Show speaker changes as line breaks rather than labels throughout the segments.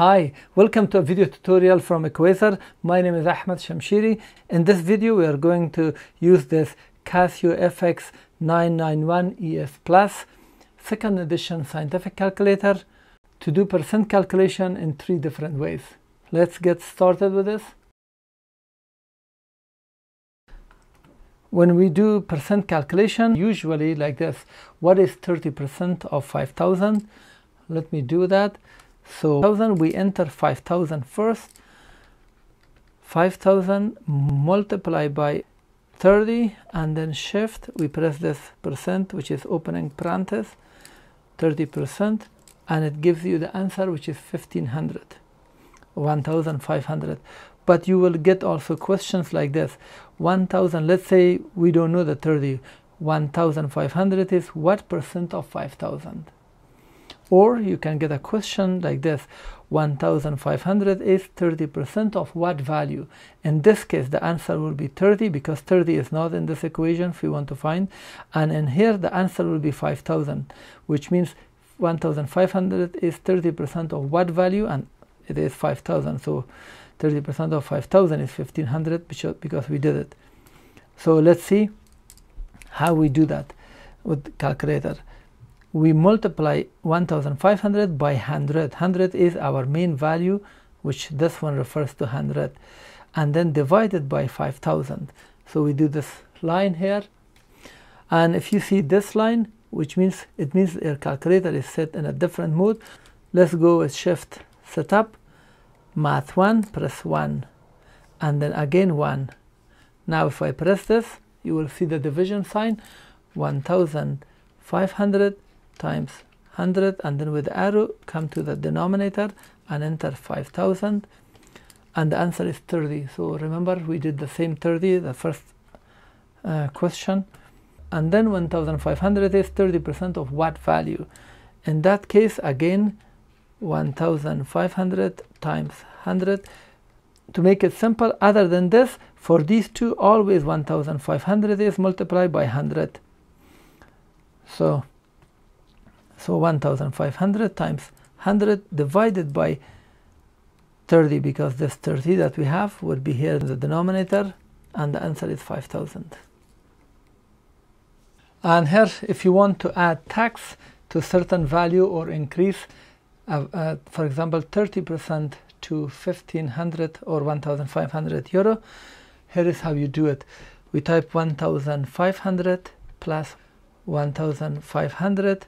Hi, welcome to a video tutorial from Equaser. My name is Ahmed Shamshiri. In this video we are going to use this Casio FX 991 ES Plus second edition scientific calculator to do percent calculation in three different ways. Let's get started with this. When we do percent calculation, usually like this, what is 30% of 5000? Let me do that. So 1000 we enter 5000 first. 5000 multiply by 30 and then shift. We press this percent which is opening parenthesis 30% and it gives you the answer which is 1500 1500 but you will get also questions like this. 1000 let's say we don't know the 30 1500 is what percent of 5000 or you can get a question like this. 1500 is 30% of what value. In this case the answer will be 30 because 30 is not in this equation if we want to find. And in here the answer will be 5000 which means 1500 is 30% of what value? And it is 5000 so 30% of 5000 is 1500 because we did it. So let's see how we do that with calculator we multiply 1500 by 100 100 is our main value which this one refers to 100 and then divided by 5000 so we do this line here. And if you see this line which means it means your calculator is set in a different mode. Let's go with shift setup math 1 press 1 and then again 1 now if I press this you will see the division sign 1500 times 100 and then with the arrow come to the denominator and enter 5000 and the answer is 30 so remember we did the same 30 the first uh, question. And then 1500 is 30% of what value. In that case again 1500 times 100 to make it simple other than this for these two always 1500 is multiplied by 100 so so 1500 times 100 divided by 30 because this 30 that we have would be here in the denominator and the answer is 5000 and here if you want to add tax to certain value or increase uh, uh, for example 30% to 1500 or 1500 euro here is how you do it. We type 1500 plus 1500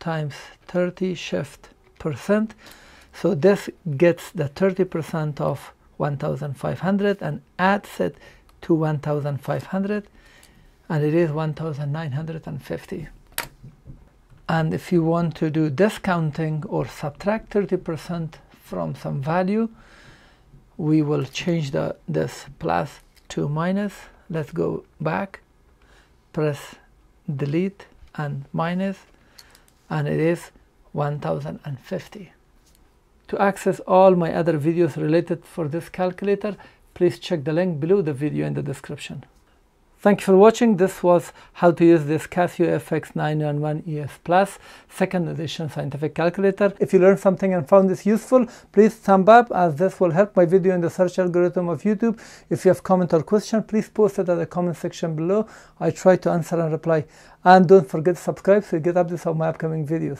times 30 shift percent. So this gets the 30 percent of 1500 and adds it to 1500 and it is 1950 and if you want to do discounting or subtract 30 percent from some value we will change the this plus to minus. Let's go back press delete and minus and it is 1050 to access all my other videos related for this calculator please check the link below the video in the description Thank you for watching. This was how to use this Casio FX 991 ES Plus second edition scientific calculator. If you learned something and found this useful, please thumb up as this will help my video in the search algorithm of YouTube. If you have comment or question, please post it at the comment section below. I try to answer and reply. And don't forget to subscribe so you get updates of my upcoming videos.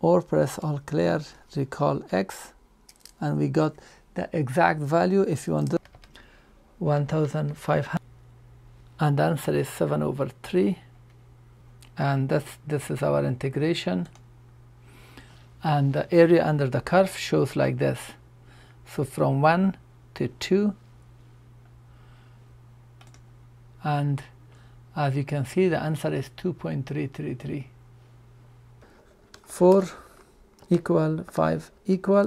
Or press all clear, recall X and we got the exact value if you want the 1500 and the answer is 7 over 3 and that's this is our integration. And the area under the curve shows like this. So from 1 to 2 and as you can see the answer is 2.333 4 equal 5 equal